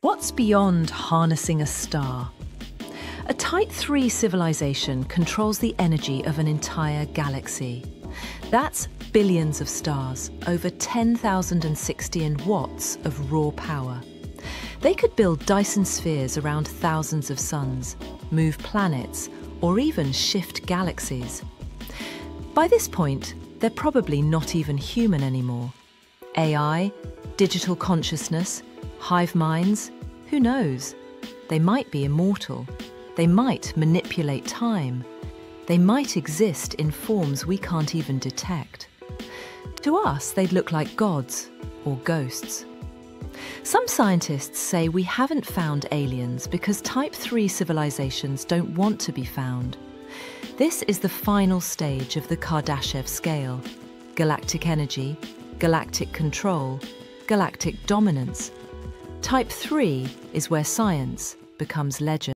What's beyond harnessing a star? A Type 3 civilization controls the energy of an entire galaxy. That's billions of stars, over 10,016 watts of raw power. They could build Dyson spheres around thousands of suns, move planets, or even shift galaxies. By this point, they're probably not even human anymore. AI, digital consciousness, hive minds, who knows? They might be immortal. They might manipulate time. They might exist in forms we can't even detect. To us, they'd look like gods or ghosts. Some scientists say we haven't found aliens because Type 3 civilizations don't want to be found. This is the final stage of the Kardashev scale galactic energy, galactic control, galactic dominance. Type 3 is where science becomes legend.